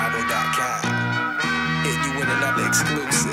Bravo.com. Hit you with another exclusive.